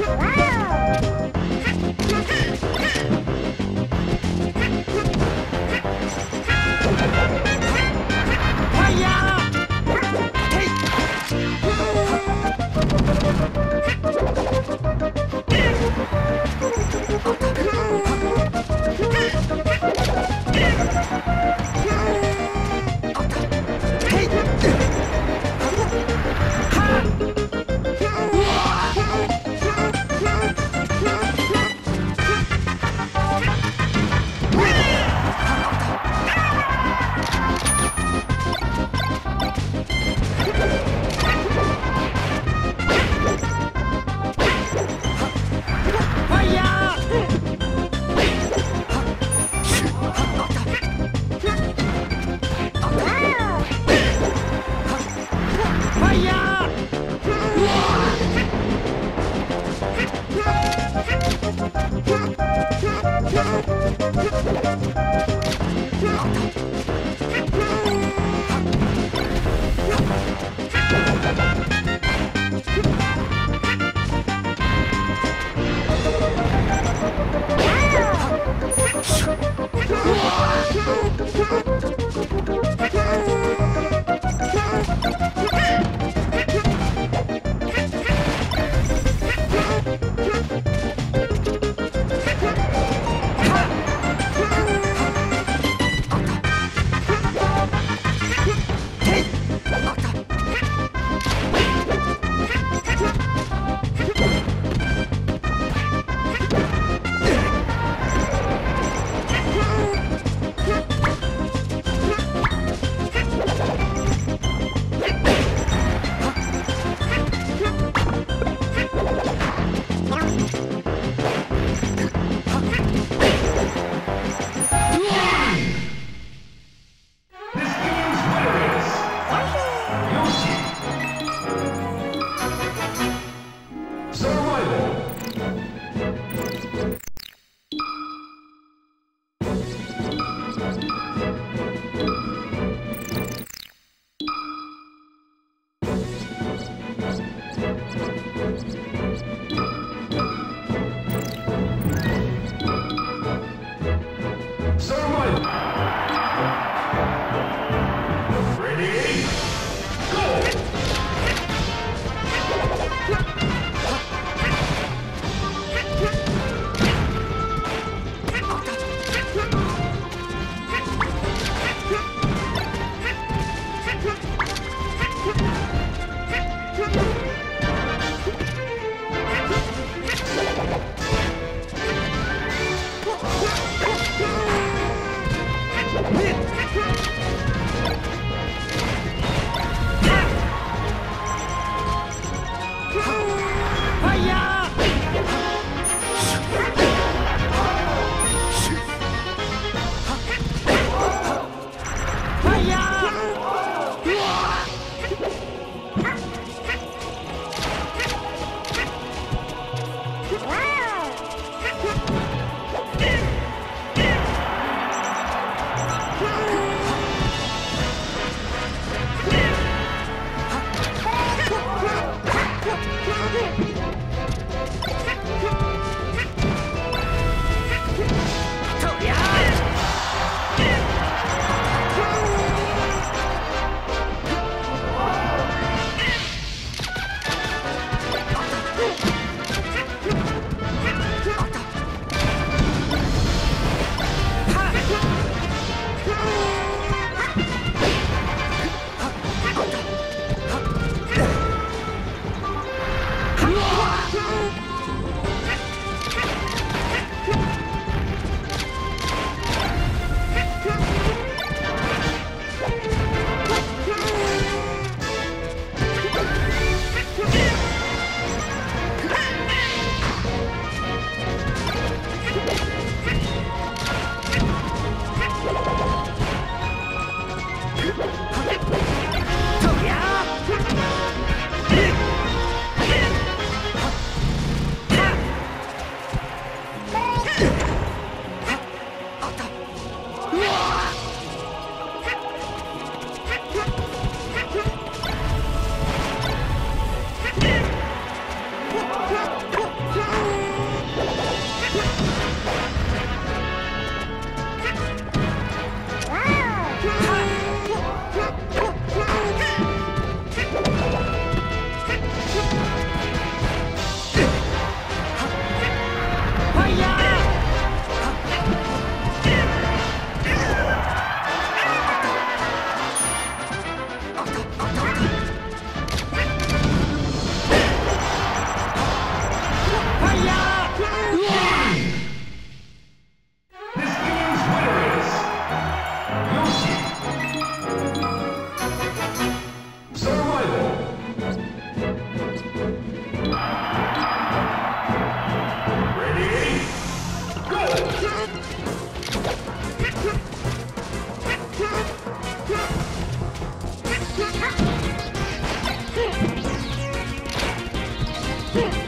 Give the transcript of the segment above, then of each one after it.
Wow. Yeah.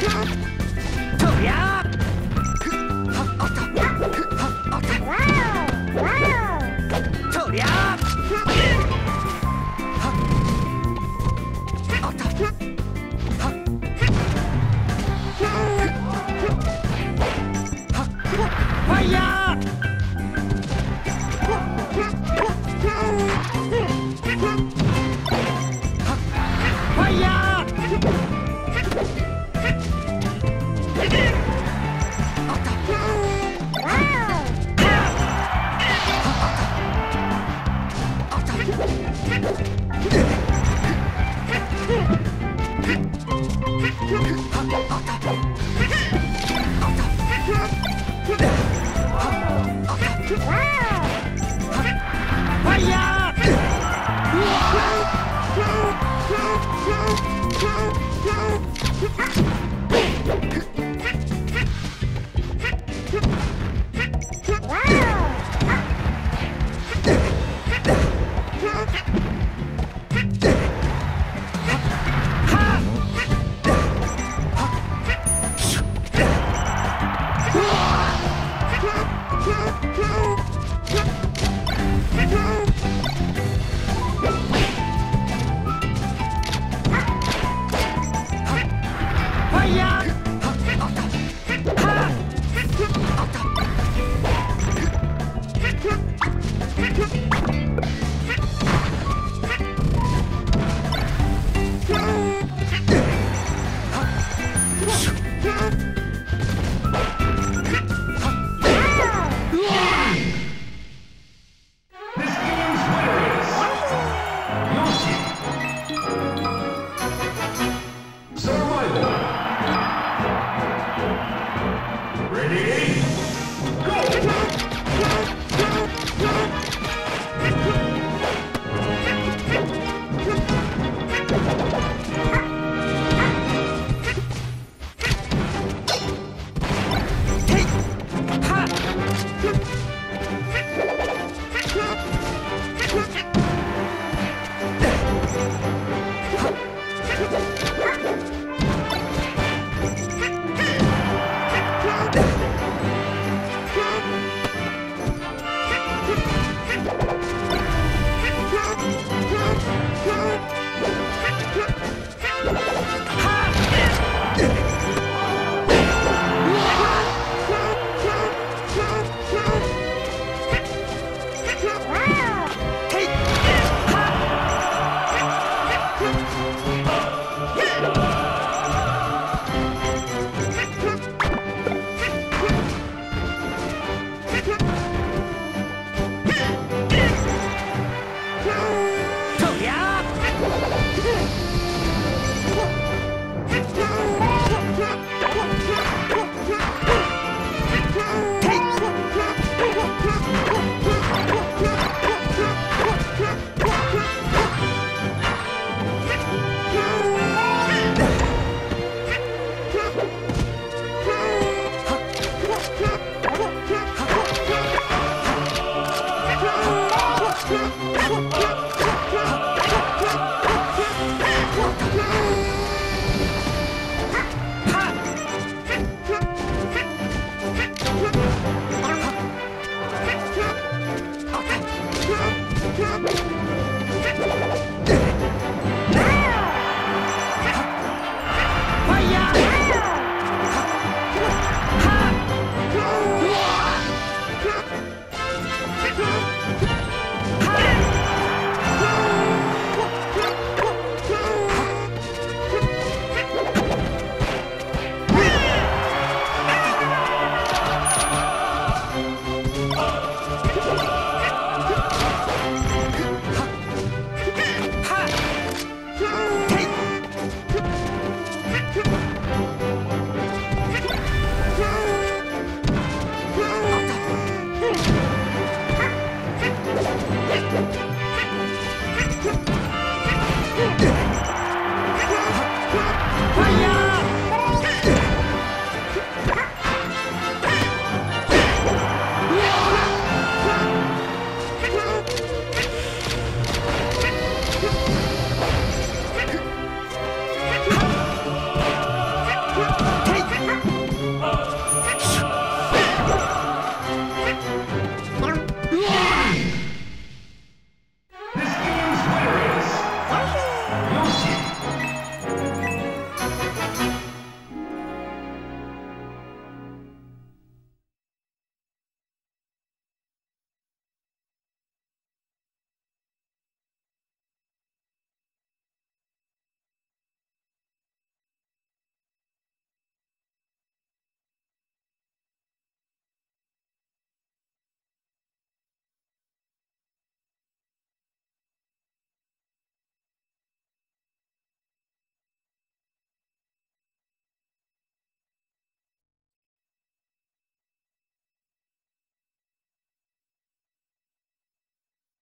Yeah. Ready? Go! This Ready?